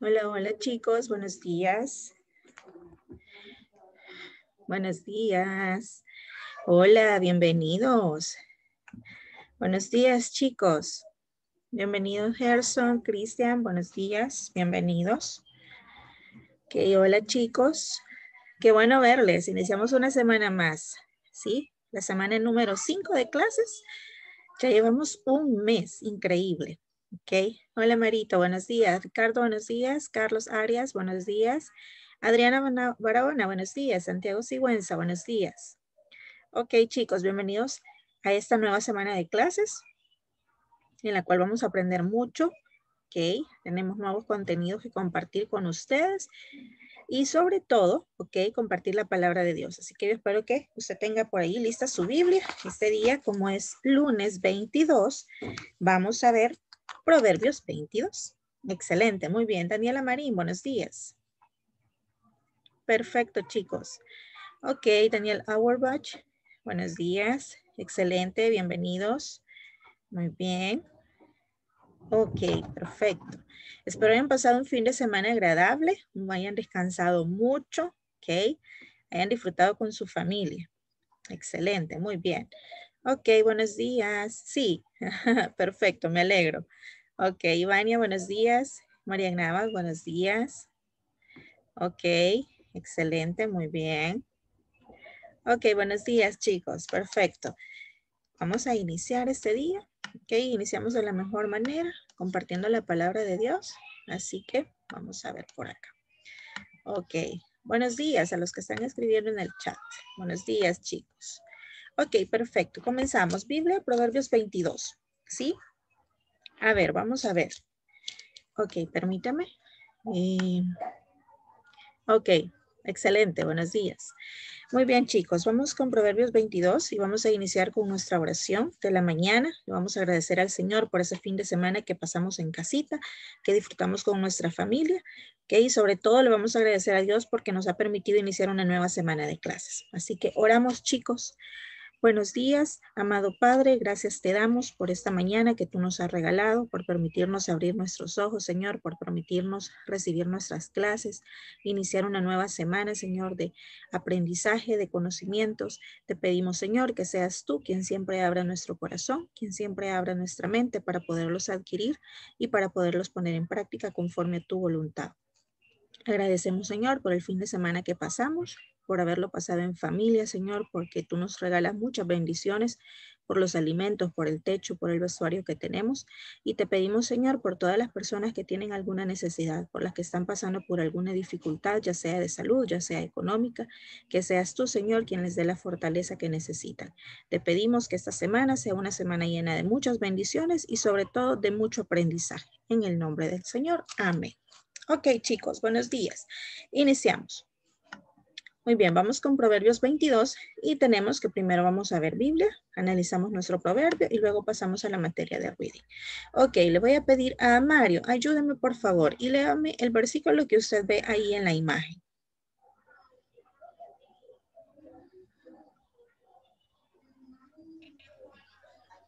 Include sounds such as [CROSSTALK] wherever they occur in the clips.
Hola, hola chicos, buenos días. Buenos días. Hola, bienvenidos. Buenos días chicos. Bienvenidos Gerson, Cristian, buenos días, bienvenidos. Ok, hola chicos. Qué bueno verles. Iniciamos una semana más, ¿sí? La semana número 5 de clases. Ya llevamos un mes, increíble. Ok. Hola Marito, buenos días. Ricardo, buenos días. Carlos Arias, buenos días. Adriana Barahona, buenos días. Santiago Sigüenza, buenos días. Ok chicos, bienvenidos a esta nueva semana de clases en la cual vamos a aprender mucho. Ok, tenemos nuevos contenidos que compartir con ustedes y sobre todo, ok, compartir la palabra de Dios. Así que yo espero que usted tenga por ahí lista su Biblia. Este día, como es lunes 22, vamos a ver Proverbios 22. Excelente, muy bien. Daniela Marín, buenos días. Perfecto, chicos. Ok, Daniel Auerbach, buenos días. Excelente, bienvenidos. Muy bien. Ok, perfecto. Espero hayan pasado un fin de semana agradable, hayan descansado mucho, ok, hayan disfrutado con su familia. Excelente, muy bien. Ok, buenos días. Sí, [LAUGHS] perfecto, me alegro. Ok, Ivania, buenos días. María Navas, buenos días. Ok, excelente, muy bien. Ok, buenos días chicos, perfecto. Vamos a iniciar este día. Ok, iniciamos de la mejor manera, compartiendo la palabra de Dios. Así que vamos a ver por acá. Ok, buenos días a los que están escribiendo en el chat. Buenos días chicos. Ok, perfecto. Comenzamos. Biblia, Proverbios 22. ¿Sí? A ver, vamos a ver. Ok, permítame. Eh, ok, excelente. Buenos días. Muy bien, chicos. Vamos con Proverbios 22 y vamos a iniciar con nuestra oración de la mañana. Le vamos a agradecer al Señor por ese fin de semana que pasamos en casita, que disfrutamos con nuestra familia, que y sobre todo le vamos a agradecer a Dios porque nos ha permitido iniciar una nueva semana de clases. Así que oramos, chicos. Buenos días, amado Padre, gracias te damos por esta mañana que tú nos has regalado, por permitirnos abrir nuestros ojos, Señor, por permitirnos recibir nuestras clases, iniciar una nueva semana, Señor, de aprendizaje, de conocimientos. Te pedimos, Señor, que seas tú quien siempre abra nuestro corazón, quien siempre abra nuestra mente para poderlos adquirir y para poderlos poner en práctica conforme a tu voluntad. Agradecemos, Señor, por el fin de semana que pasamos, por haberlo pasado en familia, Señor, porque tú nos regalas muchas bendiciones por los alimentos, por el techo, por el vestuario que tenemos. Y te pedimos, Señor, por todas las personas que tienen alguna necesidad, por las que están pasando por alguna dificultad, ya sea de salud, ya sea económica, que seas tú, Señor, quien les dé la fortaleza que necesitan. Te pedimos que esta semana sea una semana llena de muchas bendiciones y sobre todo de mucho aprendizaje. En el nombre del Señor. Amén. Ok, chicos, buenos días. Iniciamos. Muy bien, vamos con Proverbios 22 y tenemos que primero vamos a ver Biblia, analizamos nuestro proverbio y luego pasamos a la materia de reading. Ok, le voy a pedir a Mario, ayúdeme por favor y léame el versículo que usted ve ahí en la imagen.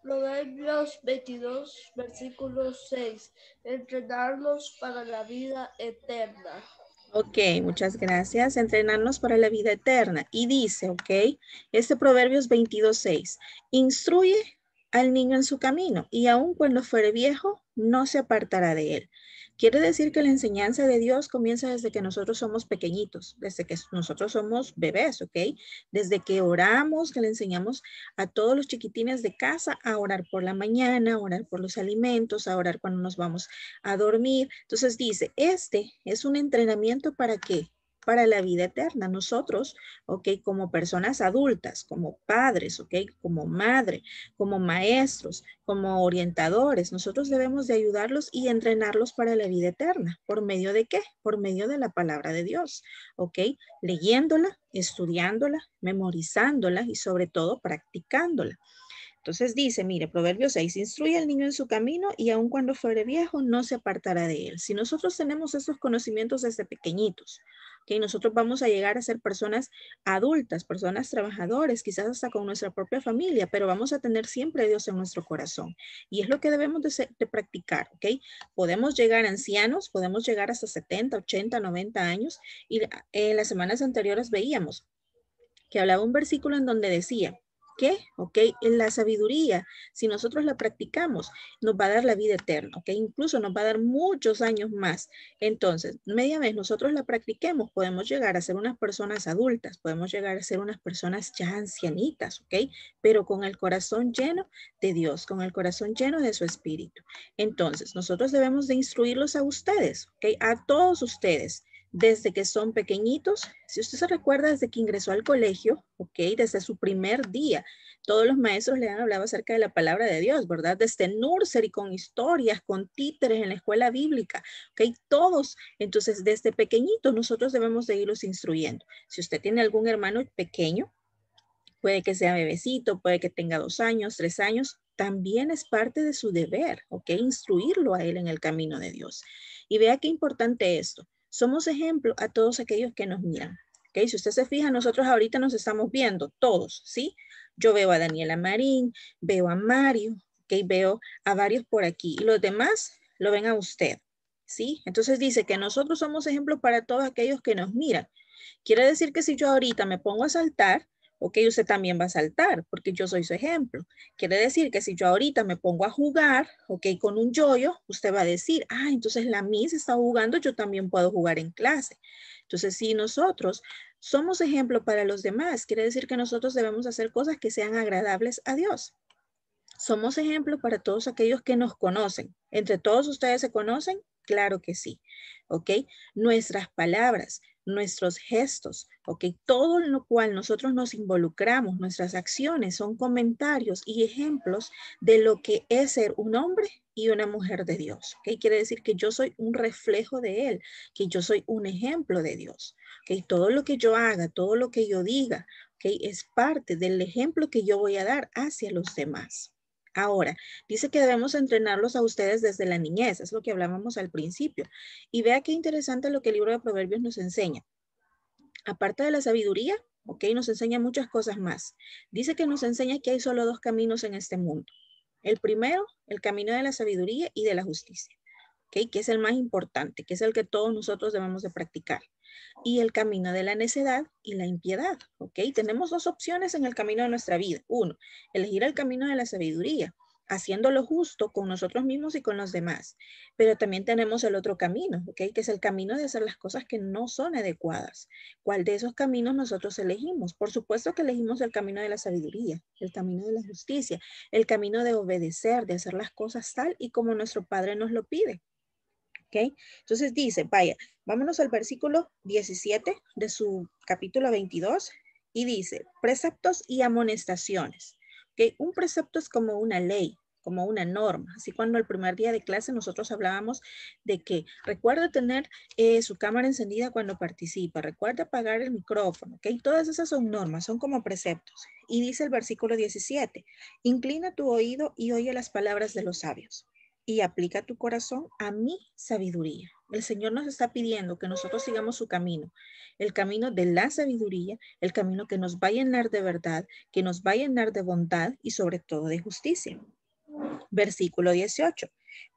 Proverbios 22, versículo 6. Entrenarlos para la vida eterna. Ok, muchas gracias. Entrenarnos para la vida eterna. Y dice, ok, este Proverbios 22.6, instruye al niño en su camino y aun cuando fuere viejo, no se apartará de él. Quiere decir que la enseñanza de Dios comienza desde que nosotros somos pequeñitos, desde que nosotros somos bebés, ¿ok? Desde que oramos, que le enseñamos a todos los chiquitines de casa a orar por la mañana, a orar por los alimentos, a orar cuando nos vamos a dormir. Entonces dice, este es un entrenamiento para qué? Para la vida eterna. Nosotros, ok, como personas adultas, como padres, ok, como madre, como maestros, como orientadores, nosotros debemos de ayudarlos y entrenarlos para la vida eterna. ¿Por medio de qué? Por medio de la palabra de Dios, ok, leyéndola, estudiándola, memorizándola y sobre todo practicándola. Entonces dice, mire, Proverbio 6, instruye al niño en su camino y aun cuando fuere viejo no se apartará de él. Si nosotros tenemos esos conocimientos desde pequeñitos, que nosotros vamos a llegar a ser personas adultas, personas trabajadoras, quizás hasta con nuestra propia familia, pero vamos a tener siempre a Dios en nuestro corazón. Y es lo que debemos de, practicar, ¿ok? Podemos llegar ancianos, podemos llegar hasta 70, 80, 90 años y en las semanas anteriores veíamos que hablaba un versículo en donde decía, qué? ¿Ok? En la sabiduría, si nosotros la practicamos, nos va a dar la vida eterna, ¿ok? Incluso nos va a dar muchos años más. Entonces, media vez nosotros la practiquemos, podemos llegar a ser unas personas adultas, podemos llegar a ser unas personas ya ancianitas, ¿ok? Pero con el corazón lleno de Dios, con el corazón lleno de su espíritu. Entonces, nosotros debemos de instruirlos a ustedes, ¿ok? A todos ustedes desde que son pequeñitos. Si usted se recuerda desde que ingresó al colegio, ok, desde su primer día, todos los maestros le han hablado acerca de la palabra de Dios, ¿verdad? Desde nursery, con historias, con títeres en la escuela bíblica, ok, todos. Entonces, desde pequeñitos nosotros debemos de irlos instruyendo. Si usted tiene algún hermano pequeño, puede que sea bebecito, puede que tenga dos años, tres años, también es parte de su deber, ¿ok? Instruirlo a él en el camino de Dios. Y vea qué importante esto. Somos ejemplo a todos aquellos que nos miran. ¿okay? Si usted se fija, nosotros ahorita nos estamos viendo, todos, ¿sí? Yo veo a Daniela Marín, veo a Mario, ¿ok? Veo a varios por aquí. Y los demás lo ven a usted, ¿sí? Entonces dice que nosotros somos ejemplo para todos aquellos que nos miran. Quiere decir que si yo ahorita me pongo a saltar, ok, usted también va a saltar porque yo soy su ejemplo. Quiere decir que si yo ahorita me pongo a jugar, ok, con un yoyo, usted va a decir, ah, entonces la Miss está jugando, yo también puedo jugar en clase. Entonces, si nosotros somos ejemplo para los demás, quiere decir que nosotros debemos hacer cosas que sean agradables a Dios. Somos ejemplo para todos aquellos que nos conocen. ¿Entre todos ustedes se conocen? Claro que sí. ¿Ok? Nuestras palabras, nuestros gestos, ¿ok? Todo en lo cual nosotros nos involucramos, nuestras acciones son comentarios y ejemplos de lo que es ser un hombre y una mujer de Dios, ¿ok? Quiere decir que yo soy un reflejo de Él, que yo soy un ejemplo de Dios, ¿ok? Todo lo que yo haga, todo lo que yo diga, ¿ok? Es parte del ejemplo que yo voy a dar hacia los demás. Ahora, dice que debemos entrenarlos a ustedes desde la niñez, es lo que hablábamos al principio. Y vea qué interesante lo que el libro de Proverbios nos enseña. Aparte de la sabiduría, ok, nos enseña muchas cosas más. Dice que nos enseña que hay solo dos caminos en este mundo. El primero, el camino de la sabiduría y de la justicia, ok, que es el más importante, que es el que todos nosotros debemos de practicar y el camino de la necedad y la impiedad. ¿Ok? Tenemos dos opciones en el camino de nuestra vida. Uno, elegir el camino de la sabiduría, haciendo lo justo con nosotros mismos y con los demás. Pero también tenemos el otro camino, ¿ok? Que es el camino de hacer las cosas que no son adecuadas. ¿Cuál de esos caminos nosotros elegimos? Por supuesto que elegimos el camino de la sabiduría, el camino de la justicia, el camino de obedecer, de hacer las cosas tal y como nuestro Padre nos lo pide. ¿Ok? Entonces dice, vaya, vámonos al versículo 17 de su capítulo 22 y dice, preceptos y amonestaciones. ¿Ok? Un precepto es como una ley, como una norma. Así cuando el primer día de clase nosotros hablábamos de que recuerda tener eh, su cámara encendida cuando participa, recuerda apagar el micrófono, ¿ok? Todas esas son normas, son como preceptos. Y dice el versículo 17, inclina tu oído y oye las palabras de los sabios y aplica tu corazón a mi sabiduría. El Señor nos está pidiendo que nosotros sigamos su camino, el camino de la sabiduría, el camino que nos va a llenar de verdad, que nos va a llenar de bondad y sobre todo de justicia. Versículo 18,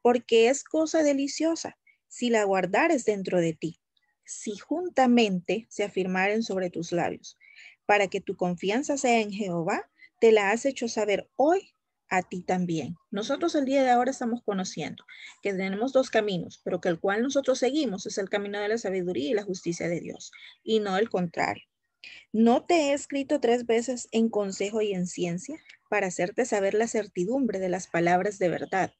porque es cosa deliciosa si la guardares dentro de ti, si juntamente se afirmaren sobre tus labios, para que tu confianza sea en Jehová, te la has hecho saber hoy a ti también. Nosotros el día de ahora estamos conociendo que tenemos dos caminos, pero que el cual nosotros seguimos es el camino de la sabiduría y la justicia de Dios, y no el contrario. No te he escrito tres veces en consejo y en ciencia para hacerte saber la certidumbre de las palabras de verdad,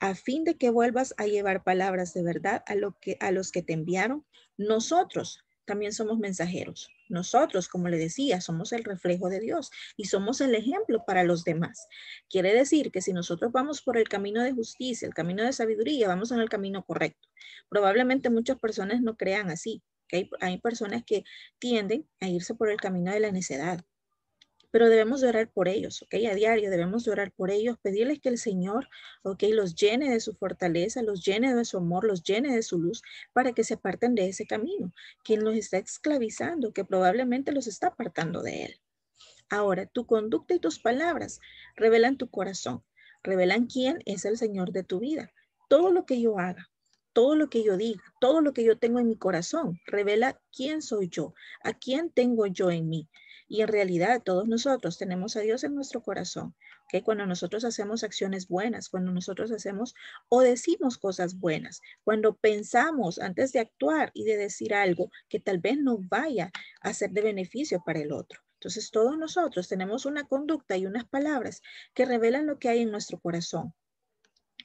a fin de que vuelvas a llevar palabras de verdad a, lo que, a los que te enviaron. Nosotros también somos mensajeros. Nosotros, como le decía, somos el reflejo de Dios y somos el ejemplo para los demás. Quiere decir que si nosotros vamos por el camino de justicia, el camino de sabiduría, vamos en el camino correcto. Probablemente muchas personas no crean así. hay personas que tienden a irse por el camino de la necedad. Pero debemos de orar por ellos, ¿ok? A diario debemos de orar por ellos, pedirles que el Señor, ¿ok? Los llene de su fortaleza, los llene de su amor, los llene de su luz para que se aparten de ese camino, quien los está esclavizando, que probablemente los está apartando de él. Ahora, tu conducta y tus palabras revelan tu corazón, revelan quién es el Señor de tu vida. Todo lo que yo haga, todo lo que yo diga, todo lo que yo tengo en mi corazón, revela quién soy yo, a quién tengo yo en mí. Y en realidad todos nosotros tenemos a Dios en nuestro corazón. que Cuando nosotros hacemos acciones buenas, cuando nosotros hacemos o decimos cosas buenas, cuando pensamos antes de actuar y de decir algo que tal vez no vaya a ser de beneficio para el otro. Entonces todos nosotros tenemos una conducta y unas palabras que revelan lo que hay en nuestro corazón.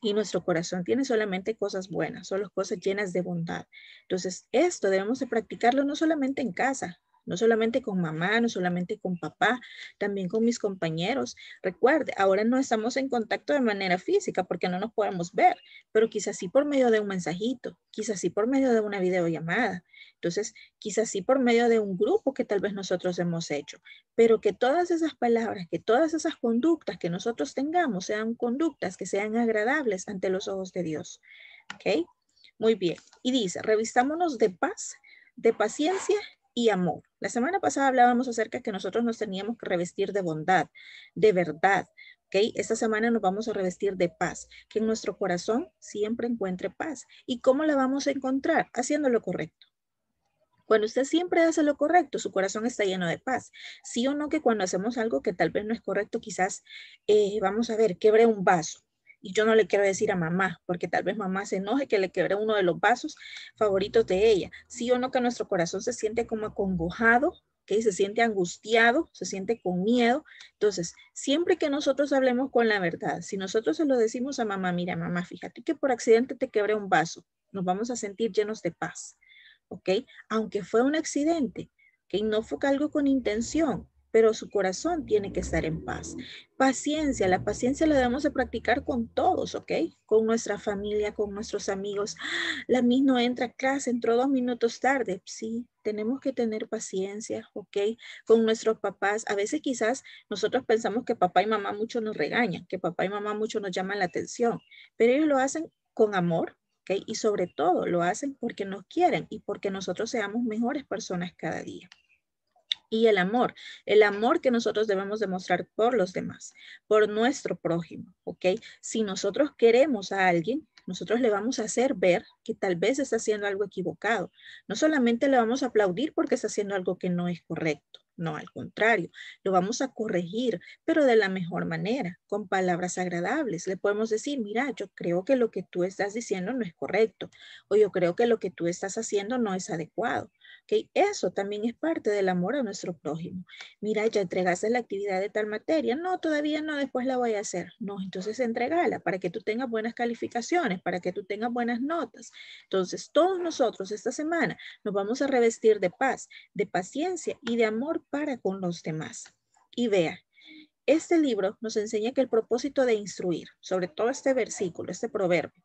Y nuestro corazón tiene solamente cosas buenas, solo cosas llenas de bondad. Entonces esto debemos de practicarlo no solamente en casa, no solamente con mamá, no solamente con papá, también con mis compañeros. Recuerde, ahora no estamos en contacto de manera física porque no nos podemos ver, pero quizás sí por medio de un mensajito, quizás sí por medio de una videollamada. Entonces, quizás sí por medio de un grupo que tal vez nosotros hemos hecho, pero que todas esas palabras, que todas esas conductas que nosotros tengamos sean conductas que sean agradables ante los ojos de Dios. ¿Ok? Muy bien. Y dice, revistámonos de paz, de paciencia y amor. La semana pasada hablábamos acerca de que nosotros nos teníamos que revestir de bondad, de verdad. ¿ok? Esta semana nos vamos a revestir de paz, que en nuestro corazón siempre encuentre paz. ¿Y cómo la vamos a encontrar? Haciendo lo correcto. Cuando usted siempre hace lo correcto, su corazón está lleno de paz. Sí o no que cuando hacemos algo que tal vez no es correcto, quizás, eh, vamos a ver, quebre un vaso y yo no le quiero decir a mamá, porque tal vez mamá se enoje que le quebre uno de los vasos favoritos de ella. Sí o no que nuestro corazón se siente como acongojado, que se siente angustiado, se siente con miedo. Entonces, siempre que nosotros hablemos con la verdad, si nosotros se lo decimos a mamá, mira mamá, fíjate que por accidente te quebré un vaso, nos vamos a sentir llenos de paz, ¿ok? Aunque fue un accidente, que no fue algo con intención, pero su corazón tiene que estar en paz. Paciencia, la paciencia la debemos de practicar con todos, ¿ok? Con nuestra familia, con nuestros amigos. La misma no entra a clase, entró dos minutos tarde. Sí, tenemos que tener paciencia, ¿ok? Con nuestros papás. A veces quizás nosotros pensamos que papá y mamá mucho nos regañan, que papá y mamá mucho nos llaman la atención, pero ellos lo hacen con amor, ¿ok? Y sobre todo lo hacen porque nos quieren y porque nosotros seamos mejores personas cada día y el amor, el amor que nosotros debemos demostrar por los demás, por nuestro prójimo, ¿ok? Si nosotros queremos a alguien, nosotros le vamos a hacer ver que tal vez está haciendo algo equivocado. No solamente le vamos a aplaudir porque está haciendo algo que no es correcto, no, al contrario, lo vamos a corregir, pero de la mejor manera, con palabras agradables. Le podemos decir, mira, yo creo que lo que tú estás diciendo no es correcto, o yo creo que lo que tú estás haciendo no es adecuado. Eso también es parte del amor a nuestro prójimo. Mira, ya entregaste la actividad de tal materia. No, todavía no, después la voy a hacer. No, entonces entregala para que tú tengas buenas calificaciones, para que tú tengas buenas notas. Entonces, todos nosotros esta semana nos vamos a revestir de paz, de paciencia y de amor para con los demás. Y vea, este libro nos enseña que el propósito de instruir, sobre todo este versículo, este proverbio,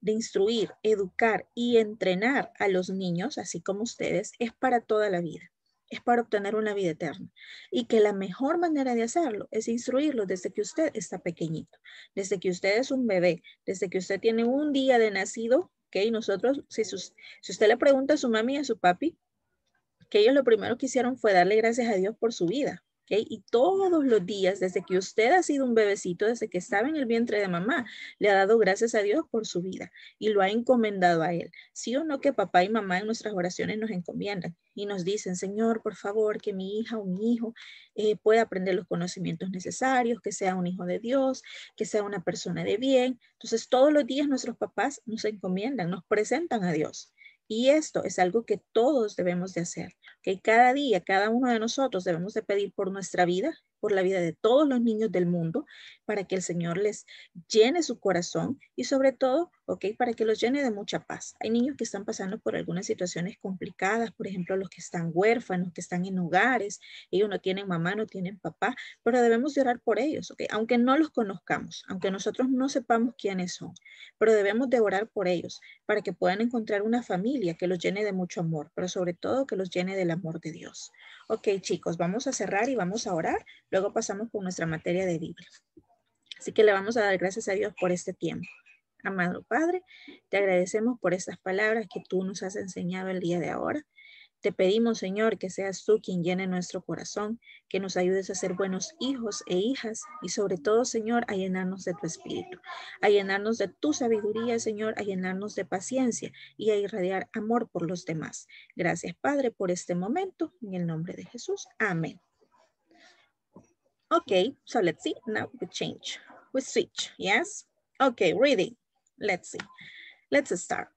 de instruir, educar y entrenar a los niños, así como ustedes, es para toda la vida. Es para obtener una vida eterna. Y que la mejor manera de hacerlo es instruirlo desde que usted está pequeñito, desde que usted es un bebé, desde que usted tiene un día de nacido, ¿ok? Nosotros, si, si usted le pregunta a su mami y a su papi, que ellos lo primero que hicieron fue darle gracias a Dios por su vida, y todos los días, desde que usted ha sido un bebecito, desde que estaba en el vientre de mamá, le ha dado gracias a Dios por su vida y lo ha encomendado a Él. Sí o no que papá y mamá en nuestras oraciones nos encomiendan y nos dicen, Señor, por favor, que mi hija o mi hijo eh, pueda aprender los conocimientos necesarios, que sea un hijo de Dios, que sea una persona de bien. Entonces, todos los días nuestros papás nos encomiendan, nos presentan a Dios. Y esto es algo que todos debemos de hacer, que cada día, cada uno de nosotros debemos de pedir por nuestra vida, por la vida de todos los niños del mundo, para que el Señor les llene su corazón y sobre todo ¿ok? Para que los llene de mucha paz. Hay niños que están pasando por algunas situaciones complicadas, por ejemplo, los que están huérfanos, que están en hogares, ellos no tienen mamá, no tienen papá, pero debemos de orar por ellos, ¿ok? Aunque no los conozcamos, aunque nosotros no sepamos quiénes son, pero debemos de orar por ellos para que puedan encontrar una familia que los llene de mucho amor, pero sobre todo que los llene del amor de Dios. Ok, chicos, vamos a cerrar y vamos a orar, luego pasamos con nuestra materia de Biblia. Así que le vamos a dar gracias a Dios por este tiempo. Amado Padre, te agradecemos por estas palabras que tú nos has enseñado el día de ahora. Te pedimos, Señor, que seas tú quien llene nuestro corazón, que nos ayudes a ser buenos hijos e hijas y sobre todo, Señor, a llenarnos de tu espíritu, a llenarnos de tu sabiduría, Señor, a llenarnos de paciencia y a irradiar amor por los demás. Gracias, Padre, por este momento. En el nombre de Jesús. Amén. Okay, so let's see. Now we change. We switch, yes? Okay, reading. Let's see. Let's start.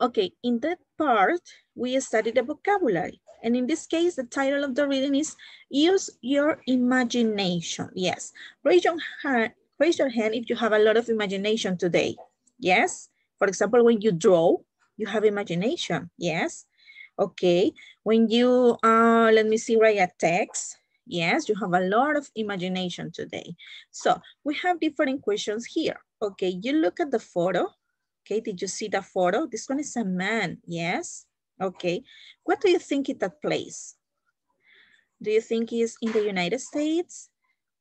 Okay, in that part, we studied the vocabulary. And in this case, the title of the reading is Use Your Imagination. Yes, raise your, hand, raise your hand if you have a lot of imagination today. Yes, for example, when you draw, you have imagination. Yes, okay. When you, uh, let me see, write a text. Yes, you have a lot of imagination today. So we have different questions here. Okay, you look at the photo. Okay, did you see the photo? This one is a man, yes? Okay, what do you think is that place? Do you think it's in the United States?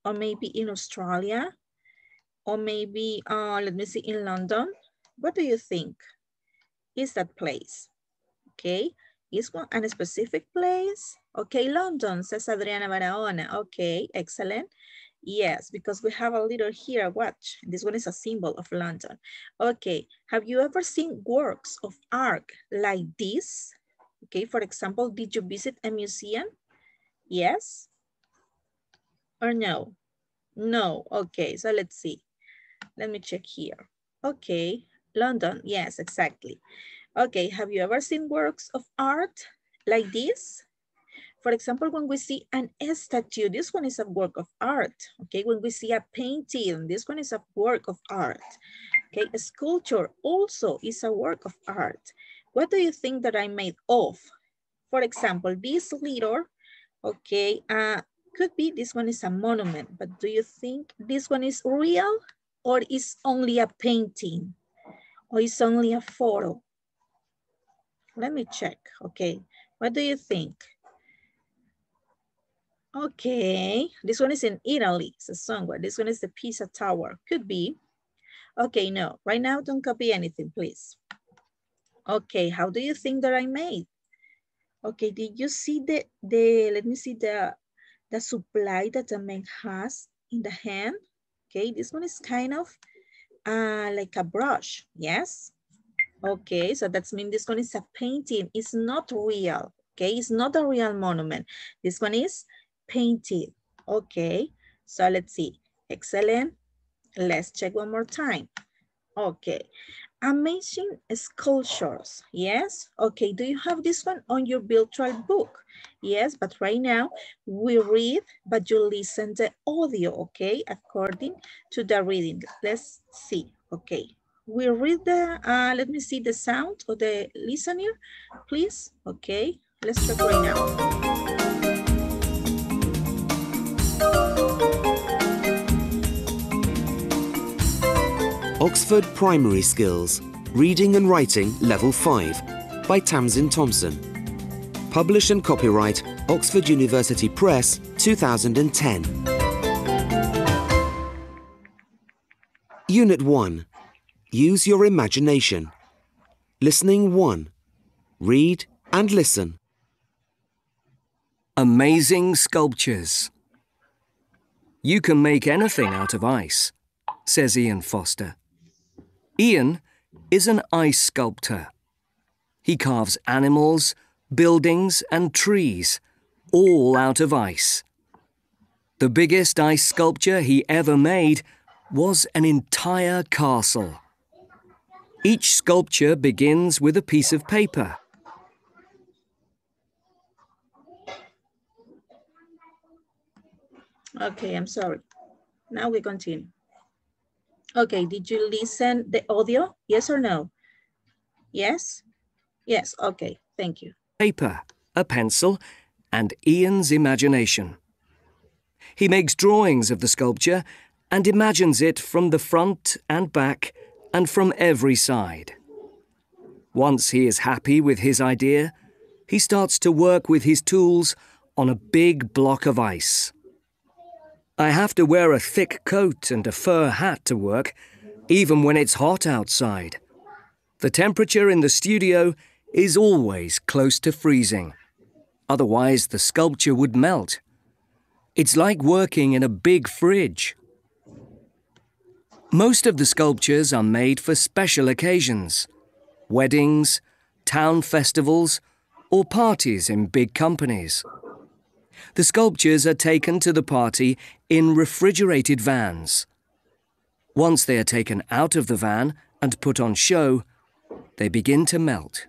Or maybe in Australia? Or maybe, uh, let me see, in London? What do you think is that place? Okay, is one a specific place? Okay, London, says Adriana Barahona. Okay, excellent. Yes, because we have a little here, watch. This one is a symbol of London. Okay, have you ever seen works of art like this? Okay, for example, did you visit a museum? Yes or no? No, okay, so let's see. Let me check here. Okay, London, yes, exactly. Okay, have you ever seen works of art like this? For example, when we see an statue, this one is a work of art. Okay, when we see a painting, this one is a work of art. Okay, a sculpture also is a work of art. What do you think that I made of? For example, this little, okay, uh, could be this one is a monument, but do you think this one is real or is only a painting or is only a photo? Let me check, okay. What do you think? Okay, this one is in Italy. It's a song. somewhere. This one is the Pisa Tower. Could be. Okay, no. Right now, don't copy anything, please. Okay, how do you think that I made? Okay, did you see the, the let me see the, the supply that the man has in the hand? Okay, this one is kind of uh, like a brush, yes? Okay, so that's mean this one is a painting. It's not real, okay? It's not a real monument. This one is painted. Okay, so let's see. Excellent. Let's check one more time. Okay, amazing sculptures. Yes, okay, do you have this one on your virtual book? Yes, but right now we read, but you listen the audio, okay, according to the reading. Let's see, okay. We read the, uh, let me see the sound of the listener, please. Okay, let's check right now. Oxford Primary Skills, Reading and Writing Level 5 by Tamsin Thompson. Publish and copyright Oxford University Press 2010. Unit 1. Use your imagination. Listening 1. Read and listen. Amazing sculptures. You can make anything out of ice, says Ian Foster. Ian is an ice sculptor. He carves animals, buildings and trees, all out of ice. The biggest ice sculpture he ever made was an entire castle. Each sculpture begins with a piece of paper. Okay, I'm sorry. Now we continue. Okay, did you listen the audio? Yes or no? Yes? Yes, okay, thank you. Paper, a pencil, and Ian's imagination. He makes drawings of the sculpture and imagines it from the front and back and from every side. Once he is happy with his idea, he starts to work with his tools on a big block of ice. I have to wear a thick coat and a fur hat to work, even when it's hot outside. The temperature in the studio is always close to freezing. Otherwise, the sculpture would melt. It's like working in a big fridge. Most of the sculptures are made for special occasions weddings, town festivals, or parties in big companies. The sculptures are taken to the party in refrigerated vans. Once they are taken out of the van and put on show, they begin to melt.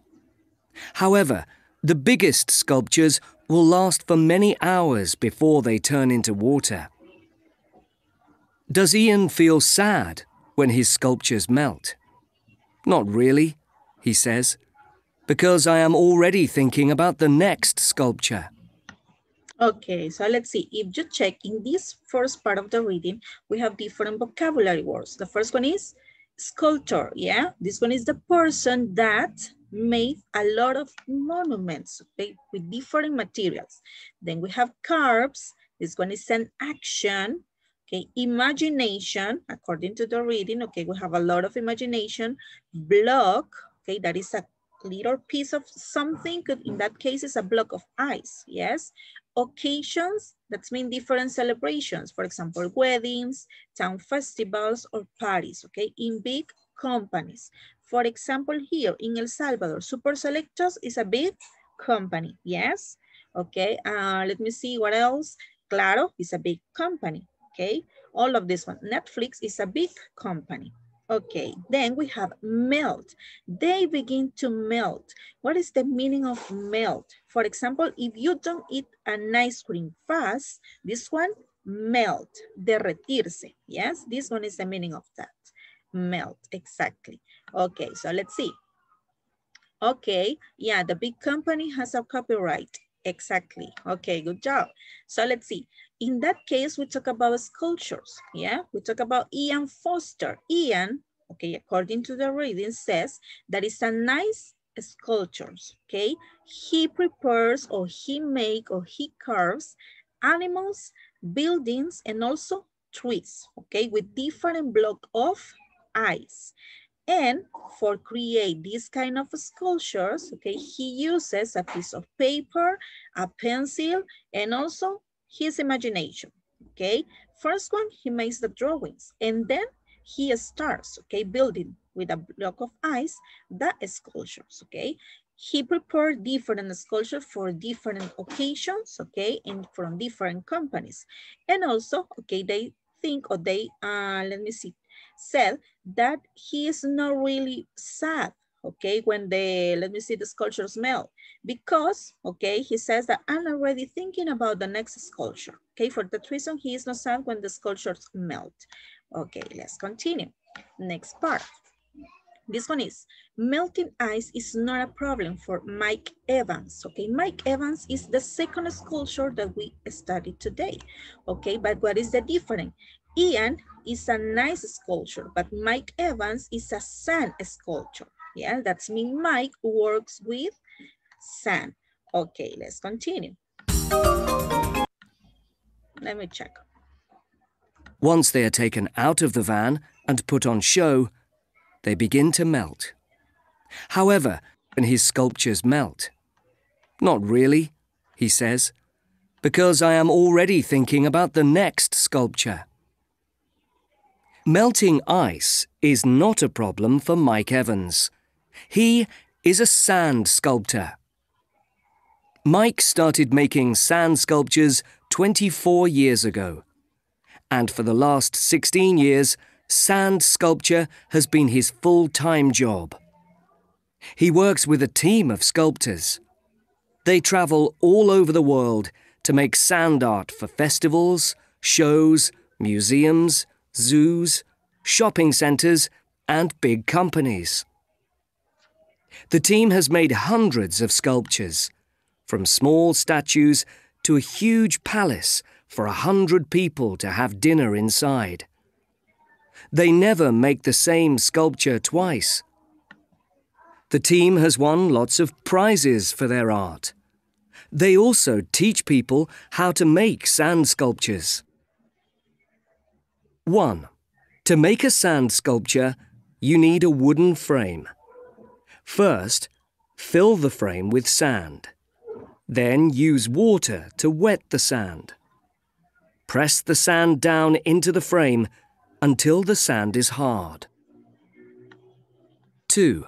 However, the biggest sculptures will last for many hours before they turn into water. Does Ian feel sad when his sculptures melt? Not really, he says, because I am already thinking about the next sculpture. Okay, so let's see. If you check in this first part of the reading, we have different vocabulary words. The first one is sculptor, yeah? This one is the person that made a lot of monuments okay, with different materials. Then we have carves. This one is an action. Okay, imagination, according to the reading, okay, we have a lot of imagination. Block, okay, that is a little piece of something, in that case, is a block of ice, yes? Occasions, that's mean different celebrations, for example, weddings, town festivals, or parties, okay, in big companies. For example, here in El Salvador, Super Selectos is a big company, yes? Okay, uh, let me see what else. Claro is a big company, okay? All of this one. Netflix is a big company. Okay, then we have melt. They begin to melt. What is the meaning of melt? For example, if you don't eat an ice cream fast, this one melt, derretirse. Yes, this one is the meaning of that. Melt, exactly. Okay, so let's see. Okay, yeah, the big company has a copyright. Exactly. Okay, good job. So let's see. In that case, we talk about sculptures. Yeah, we talk about Ian Foster. Ian, okay, according to the reading, says that it's a nice sculptures. Okay, he prepares or he make or he carves animals, buildings, and also trees. Okay, with different block of ice. And for create these kind of sculptures, okay, he uses a piece of paper, a pencil, and also his imagination, okay? First one, he makes the drawings, and then he starts, okay, building with a block of ice the sculptures, okay? He prepared different sculptures for different occasions, okay, and from different companies. And also, okay, they think or they, uh, let me see, said that he is not really sad, okay, when the, let me see, the sculpture smell. Because, okay, he says that I'm already thinking about the next sculpture. Okay, for that reason, he is not sad when the sculptures melt. Okay, let's continue. Next part. This one is, melting ice is not a problem for Mike Evans, okay? Mike Evans is the second sculpture that we studied today, okay? But what is the difference? Ian is a nice sculpture, but Mike Evans is a sand sculpture. Yeah, that's mean Mike works with sand. Okay, let's continue. Let me check. Once they are taken out of the van and put on show, they begin to melt. However, when his sculptures melt, not really, he says, because I am already thinking about the next sculpture. Melting ice is not a problem for Mike Evans. He is a sand sculptor. Mike started making sand sculptures 24 years ago. And for the last 16 years, sand sculpture has been his full-time job. He works with a team of sculptors. They travel all over the world to make sand art for festivals, shows, museums, zoos, shopping centres and big companies. The team has made hundreds of sculptures, from small statues to a huge palace for a hundred people to have dinner inside. They never make the same sculpture twice. The team has won lots of prizes for their art. They also teach people how to make sand sculptures. 1. To make a sand sculpture, you need a wooden frame. First, fill the frame with sand. Then use water to wet the sand. Press the sand down into the frame until the sand is hard. 2.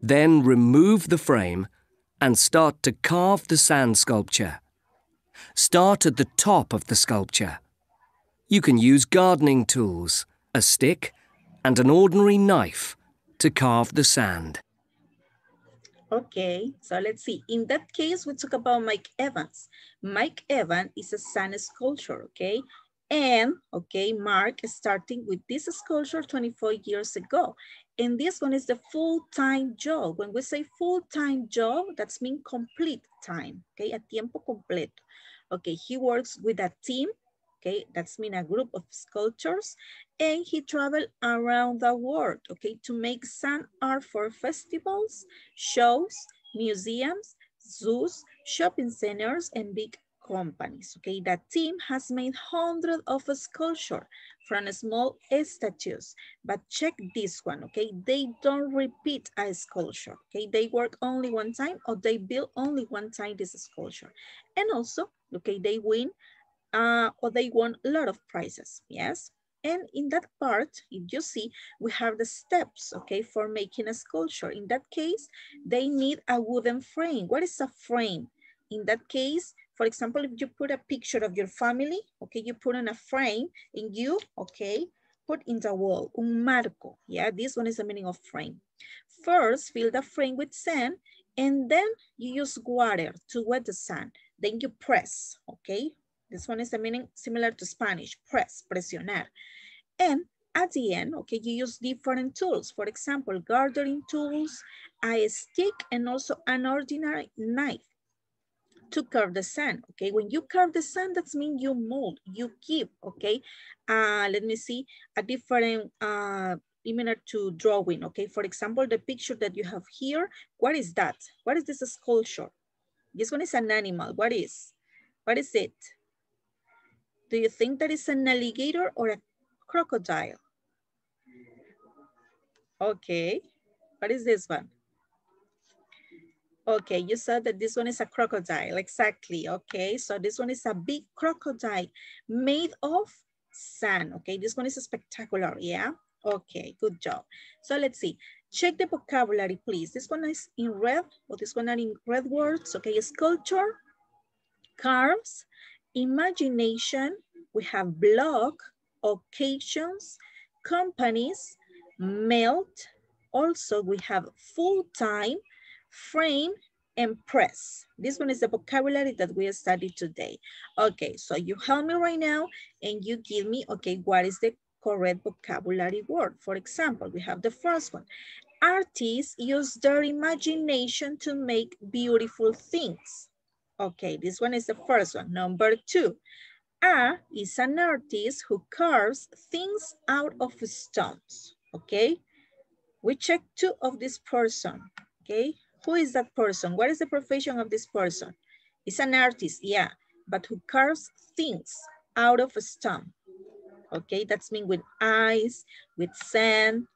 Then remove the frame and start to carve the sand sculpture. Start at the top of the sculpture. You can use gardening tools, a stick, and an ordinary knife to carve the sand. Okay, so let's see. In that case, we talk about Mike Evans. Mike Evans is a sand sculpture, okay? And, okay, Mark starting with this sculpture 24 years ago. And this one is the full-time job. When we say full-time job, that's mean complete time, okay? A tiempo completo. Okay, he works with a team, okay? That's mean a group of sculptors. And he traveled around the world, okay? To make sand art for festivals, shows, museums, zoos, shopping centers, and big companies, okay? That team has made hundreds of sculptures from small statues, but check this one, okay? They don't repeat a sculpture, okay? They work only one time or they build only one time this sculpture. And also, okay, they win uh, or they won a lot of prizes, yes? And in that part, if you see, we have the steps, okay, for making a sculpture. In that case, they need a wooden frame. What is a frame? In that case, for example, if you put a picture of your family, okay, you put in a frame and you, okay, put in the wall, un marco, yeah, this one is the meaning of frame. First, fill the frame with sand and then you use water to wet the sand. Then you press, okay? This one is the meaning similar to Spanish, press, presionar. And at the end, okay, you use different tools. For example, gardening tools, a stick, and also an ordinary knife to carve the sand, okay? When you carve the sand, that means you mold, you keep, okay? Uh, let me see, a different uh, similar to drawing, okay? For example, the picture that you have here, what is that? What is this sculpture? This one is an animal, what is? What is it? Do you think that is an alligator or a crocodile? Okay, what is this one? Okay, you said that this one is a crocodile, exactly. Okay, so this one is a big crocodile made of sand. Okay, this one is spectacular, yeah? Okay, good job. So let's see. Check the vocabulary, please. This one is in red, or this one are in red words. Okay, sculpture, carves, imagination, we have blog, occasions, companies, melt. Also, we have full-time, frame, and press. This one is the vocabulary that we studied today. Okay, so you help me right now and you give me, okay, what is the correct vocabulary word? For example, we have the first one. Artists use their imagination to make beautiful things. Okay, this one is the first one. Number two, a is an artist who carves things out of stones, okay? We check two of this person, okay? Who is that person? What is the profession of this person? It's an artist, yeah, but who carves things out of a stone. Okay, that's mean with ice, with sand.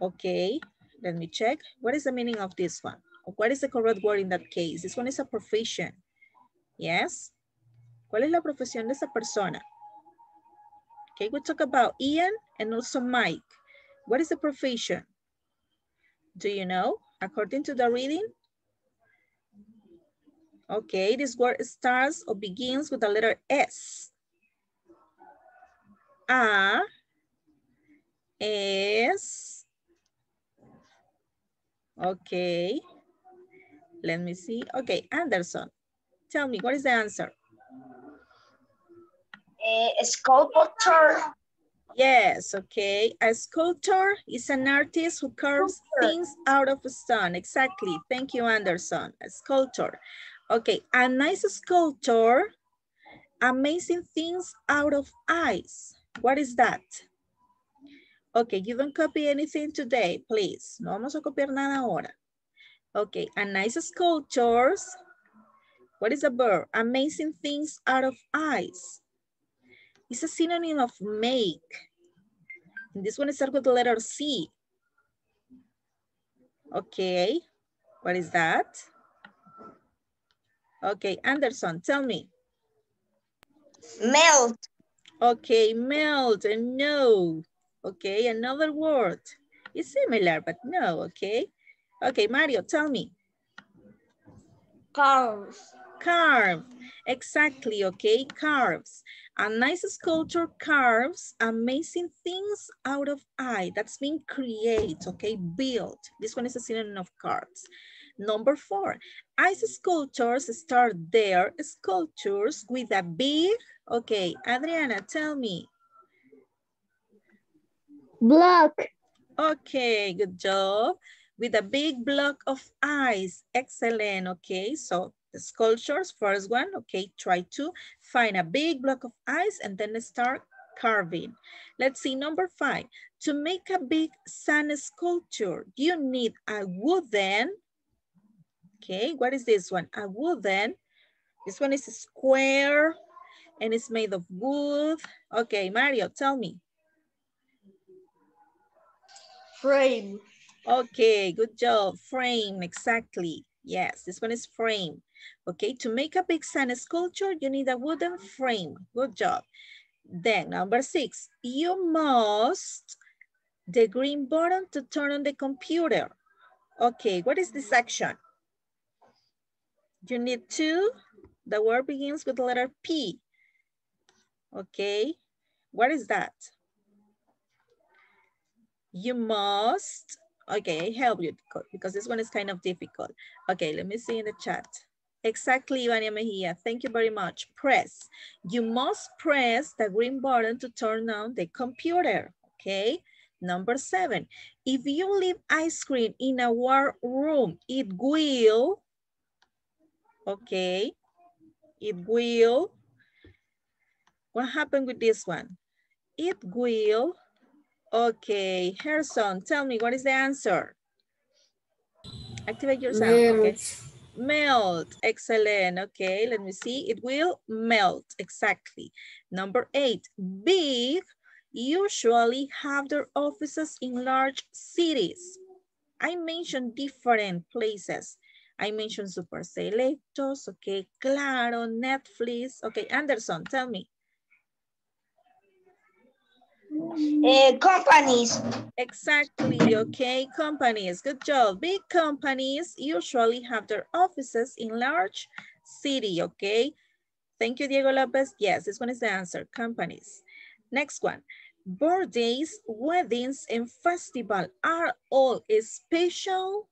Okay, let me check. What is the meaning of this one? What is the correct word in that case? This one is a profession. Yes? ¿Cuál es la profesión de esa persona? Okay, we talk about Ian and also Mike. What is the profession? Do you know? According to the reading? Okay, this word starts or begins with the letter S. A, S. Okay, let me see. Okay, Anderson, tell me, what is the answer? A sculptor. Yes, okay. A sculptor is an artist who carves things out of stone. Exactly. Thank you, Anderson. A sculptor. Okay, a nice sculptor, amazing things out of ice. What is that? Okay, you don't copy anything today, please. No vamos a copiar nada ahora. Okay, a nice sculptures. What is the verb? Amazing things out of ice. It's a synonym of make. And this one starts with the letter C. Okay, what is that? Okay, Anderson, tell me. Melt. Okay, melt and no. Okay, another word. It's similar, but no, okay? Okay, Mario, tell me. Carve. Carve. Exactly, okay, carves. A nice sculpture carves amazing things out of eye. That's mean create, okay, build. This one is a synonym of carves. Number four, ice sculptures start their sculptures with a big, okay, Adriana, tell me. Block. Okay, good job. With a big block of ice. Excellent, okay. So the sculptures, first one, okay, try to find a big block of ice and then start carving. Let's see, number five. To make a big sun sculpture, you need a wooden, okay, what is this one? A wooden, this one is square and it's made of wood. Okay, Mario, tell me. Frame. Okay, good job. Frame, exactly. Yes, this one is frame. Okay, to make a big sun sculpture, you need a wooden frame. Good job. Then number six, you must, the green button to turn on the computer. Okay, what is this action? You need to, the word begins with the letter P. Okay, what is that? You must, okay, I help you because this one is kind of difficult. Okay, let me see in the chat. Exactly, Ivania Mejia. Thank you very much. Press. You must press the green button to turn on the computer, okay? Number seven, if you leave ice cream in a warm room, it will, okay, it will, what happened with this one? It will Okay, Harrison, tell me what is the answer? Activate your sound. Okay. Melt, excellent. Okay, let me see. It will melt, exactly. Number eight, big usually have their offices in large cities. I mentioned different places. I mentioned Super Selectos, okay, Claro, Netflix. Okay, Anderson, tell me. Uh, companies. Exactly, okay, companies, good job. Big companies usually have their offices in large city, okay? Thank you, Diego Lopez. Yes, this one is the answer, companies. Next one, birthdays, weddings, and festival are all special.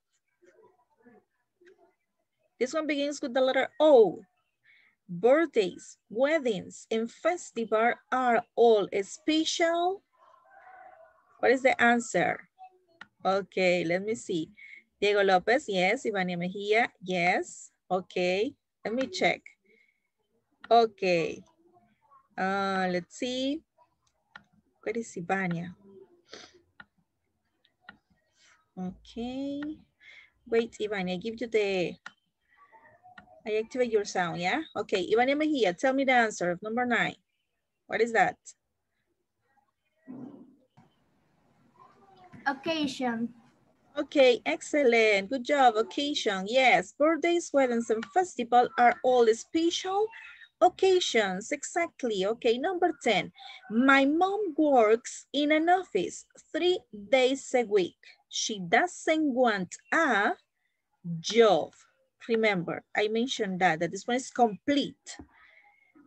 This one begins with the letter O. Birthdays, weddings, and festival are all special. What is the answer? Okay, let me see. Diego Lopez, yes. Ivania Mejia, yes. Okay, let me check. Okay. Uh, let's see. Where is Ivania? Okay. Wait, Ivania, give you the I activate your sound, yeah? Okay, Ivania Mejia, tell me the answer of number nine. What is that? Occasion. Okay, excellent. Good job. Occasion. Yes, birthdays, weddings, and festival are all special occasions. Exactly. Okay, number 10. My mom works in an office three days a week. She doesn't want a job. Remember, I mentioned that, that this one is complete.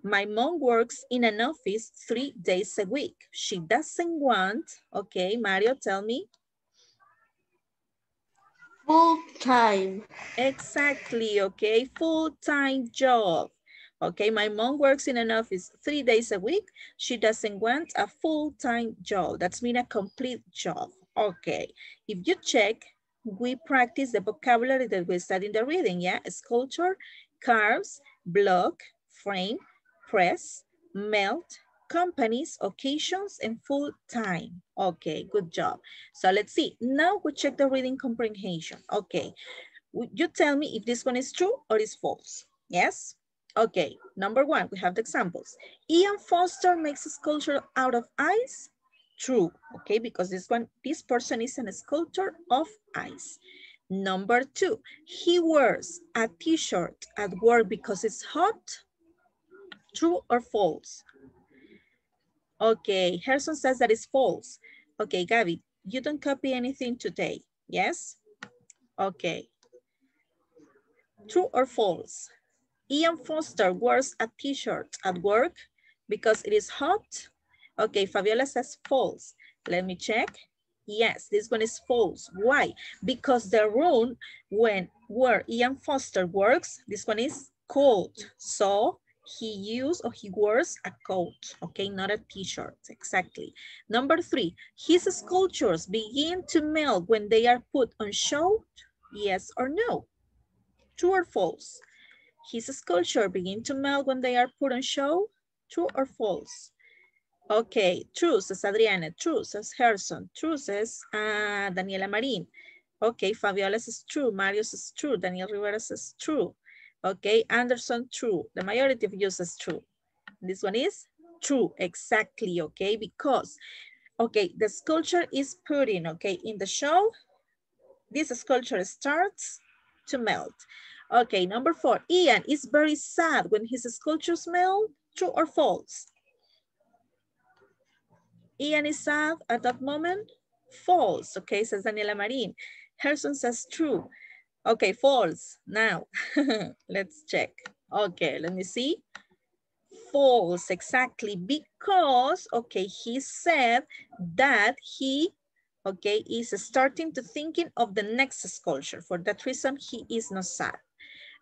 My mom works in an office three days a week. She doesn't want, okay, Mario, tell me. Full time. Exactly, okay, full-time job. Okay, my mom works in an office three days a week. She doesn't want a full-time job. That's mean a complete job. Okay, if you check, we practice the vocabulary that we study in the reading, yeah? Sculpture, carves, block, frame, press, melt, companies, occasions, and full time. Okay, good job. So let's see. Now we check the reading comprehension. Okay, Would you tell me if this one is true or is false. Yes? Okay, number one, we have the examples. Ian Foster makes a sculpture out of ice. True, okay, because this one, this person is a sculptor of ice. Number two, he wears a t-shirt at work because it's hot. True or false? Okay, Harrison says that is false. Okay, Gabby, you don't copy anything today, yes? Okay. True or false? Ian Foster wears a t-shirt at work because it is hot. Okay, Fabiola says false. Let me check. Yes, this one is false. Why? Because the room when where Ian Foster works, this one is cold. So he use or he wears a coat, okay, not a t-shirt, exactly. Number three, his sculptures begin to melt when they are put on show, yes or no? True or false? His sculpture begin to melt when they are put on show, true or false? Okay, true, says Adriana, true, says Harrison, true, says uh, Daniela Marin. Okay, Fabiola says true, Mario says true, Daniel Rivera says true. Okay, Anderson, true. The majority of says true. This one is true, exactly, okay? Because, okay, the sculpture is putting, okay, in the show, this sculpture starts to melt. Okay, number four, Ian is very sad when his sculptures melt, true or false? Ian is sad at that moment? False, okay, says Daniela Marin. Harrison says true. Okay, false. Now, [LAUGHS] let's check. Okay, let me see. False, exactly, because, okay, he said that he, okay, is starting to thinking of the next sculpture. For that reason, he is not sad.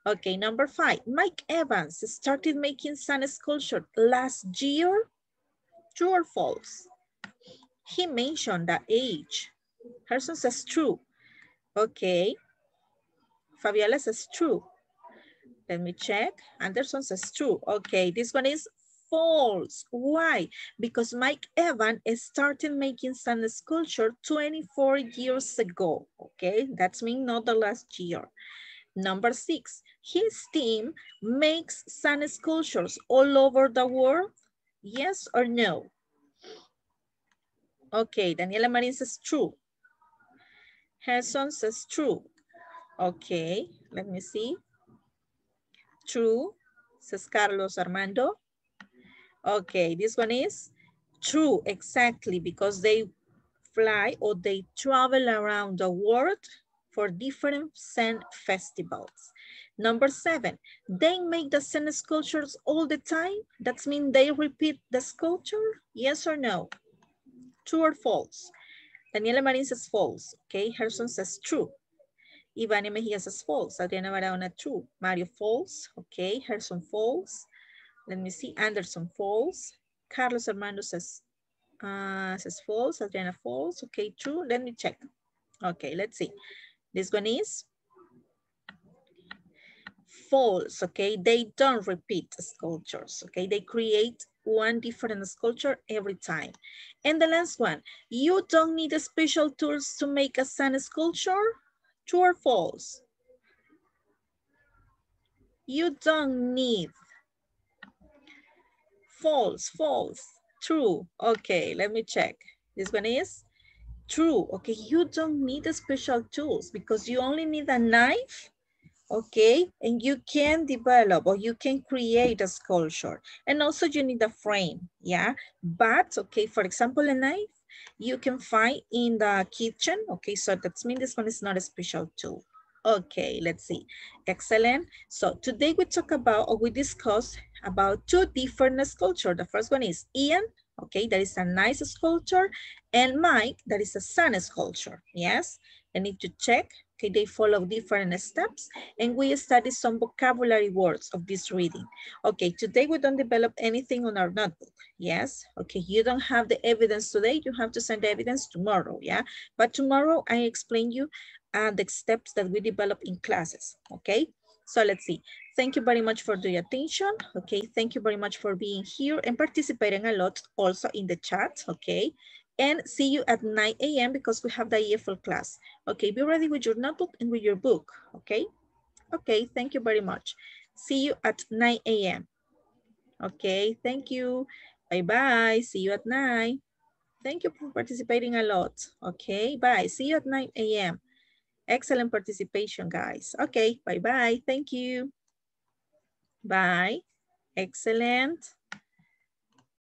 Okay, number five, Mike Evans started making sun sculpture last year. True or false? He mentioned the age. Person says true. Okay, Fabiola says true. Let me check. Anderson says true. Okay, this one is false. Why? Because Mike Evan started making sun sculpture 24 years ago. Okay, that's mean not the last year. Number six, his team makes sun sculptures all over the world. Yes or no? Okay, Daniela Marin says true. Harrison says true. Okay, let me see. True, says Carlos Armando. Okay, this one is true, exactly, because they fly or they travel around the world for different Zen festivals. Number seven, they make the Zen sculptures all the time. That means they repeat the sculpture, yes or no? True or false? Daniela Marin says false, okay? Herson says true. Ivania Mejia says false. Adriana Barahona, true. Mario, false. Okay, Herson, false. Let me see. Anderson, false. Carlos Armando says, uh, says false. Adriana, false. Okay, true. Let me check. Okay, let's see. This one is false, okay? They don't repeat sculptures, okay? They create one different sculpture every time. And the last one, you don't need special tools to make a sun sculpture. True or false? You don't need. False, false, true. Okay, let me check. This one is true. Okay, you don't need special tools because you only need a knife okay? And you can develop or you can create a sculpture. And also you need a frame, yeah? But, okay, for example, a knife, you can find in the kitchen. Okay, so that means this one is not a special tool. Okay, let's see. Excellent. So today we talk about, or we discuss about two different sculpture. The first one is Ian, okay, that is a nice sculpture, and Mike, that is a sun sculpture, yes? I need to check, okay, they follow different steps, and we study some vocabulary words of this reading. Okay, today we don't develop anything on our notebook, yes? Okay, you don't have the evidence today, you have to send the evidence tomorrow, yeah? But tomorrow I explain you uh, the steps that we develop in classes, okay? So let's see. Thank you very much for the attention. Okay, thank you very much for being here and participating a lot also in the chat, okay? And see you at 9 a.m. because we have the EFL class. Okay, be ready with your notebook and with your book, okay? Okay, thank you very much. See you at 9 a.m. Okay, thank you. Bye-bye, see you at 9. Thank you for participating a lot. Okay, bye, see you at 9 a.m. Excellent participation, guys. Okay, bye-bye. Thank you. Bye. Excellent.